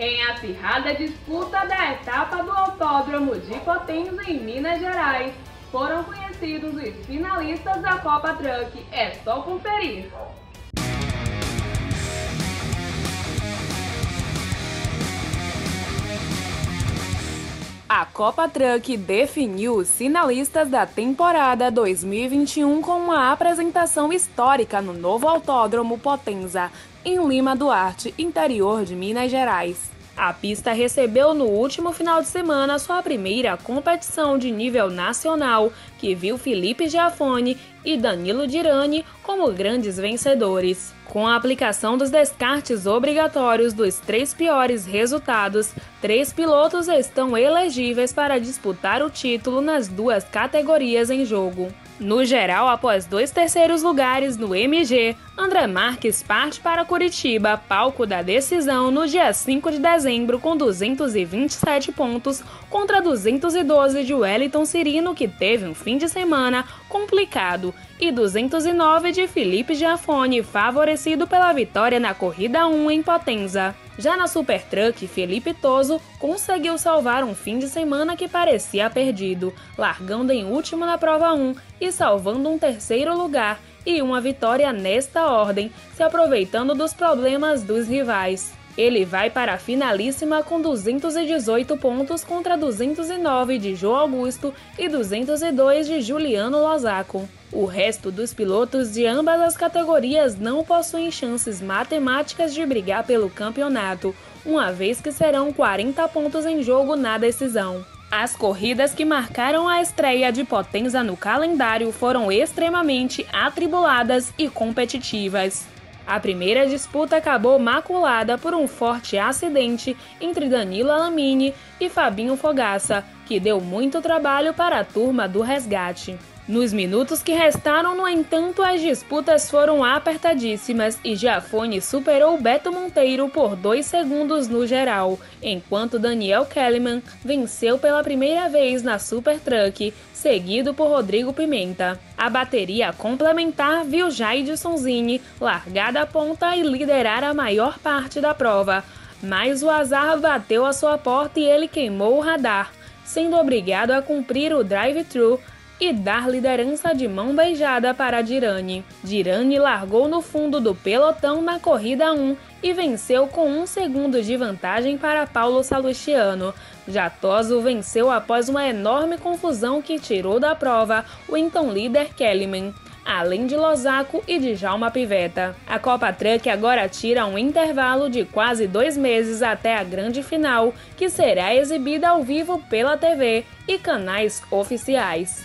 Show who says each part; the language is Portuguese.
Speaker 1: Em acirrada disputa da etapa do Autódromo de Potenza em Minas Gerais, foram conhecidos os finalistas da Copa Truck. É só conferir. A Copa Truck definiu os finalistas da temporada 2021 com uma apresentação histórica no novo Autódromo Potenza, em Lima Duarte, interior de Minas Gerais. A pista recebeu no último final de semana sua primeira competição de nível nacional, que viu Felipe Giafone e Danilo Dirani como grandes vencedores. Com a aplicação dos descartes obrigatórios dos três piores resultados, três pilotos estão elegíveis para disputar o título nas duas categorias em jogo. No geral, após dois terceiros lugares no MG, André Marques parte para Curitiba, palco da decisão, no dia 5 de dezembro, com 227 pontos contra 212 de Wellington Cirino, que teve um fim de semana complicado, e 209 de Felipe Giafone, favorecido pela vitória na corrida 1 em Potenza. Já na Super Truck, Felipe Toso conseguiu salvar um fim de semana que parecia perdido, largando em último na prova 1 e salvando um terceiro lugar e uma vitória nesta ordem, se aproveitando dos problemas dos rivais. Ele vai para a finalíssima com 218 pontos contra 209 de João Augusto e 202 de Juliano Lozaco. O resto dos pilotos de ambas as categorias não possuem chances matemáticas de brigar pelo campeonato, uma vez que serão 40 pontos em jogo na decisão. As corridas que marcaram a estreia de Potenza no calendário foram extremamente atribuladas e competitivas. A primeira disputa acabou maculada por um forte acidente entre Danilo Alamini e Fabinho Fogaça, que deu muito trabalho para a turma do resgate. Nos minutos que restaram, no entanto, as disputas foram apertadíssimas e Giafone superou Beto Monteiro por dois segundos no geral, enquanto Daniel Kellyman venceu pela primeira vez na Super Truck, seguido por Rodrigo Pimenta. A bateria complementar viu Jaide Sonzini largar da ponta e liderar a maior parte da prova, mas o azar bateu a sua porta e ele queimou o radar, sendo obrigado a cumprir o drive-thru e dar liderança de mão beijada para Dirani. Dirani largou no fundo do pelotão na corrida 1 e venceu com um segundo de vantagem para Paulo Salustiano. Jatoso venceu após uma enorme confusão que tirou da prova o então líder Kellyman além de Losaco e de Jalma Piveta. A Copa Truck agora tira um intervalo de quase dois meses até a grande final, que será exibida ao vivo pela TV e canais oficiais.